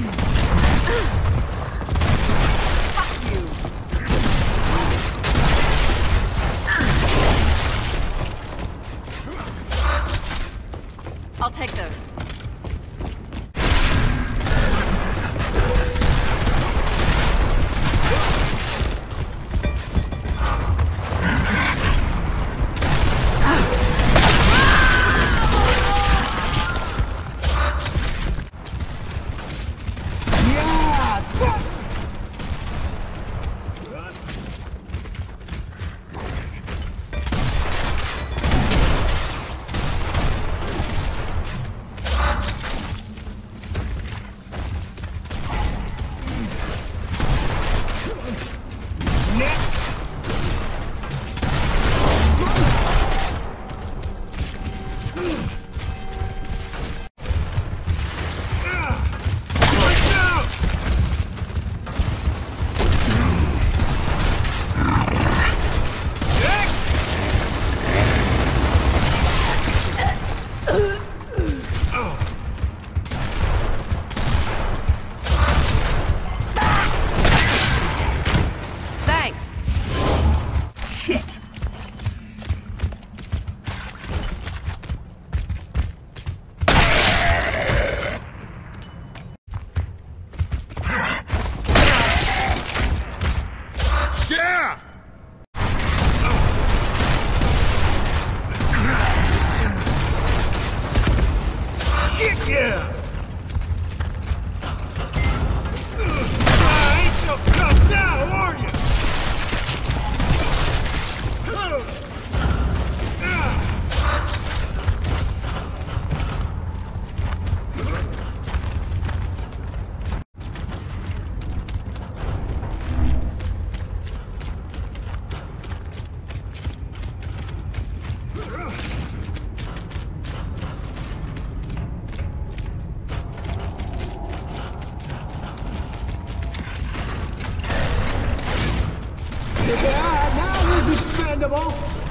Boom! Yeah! Yeah, now this is spendable.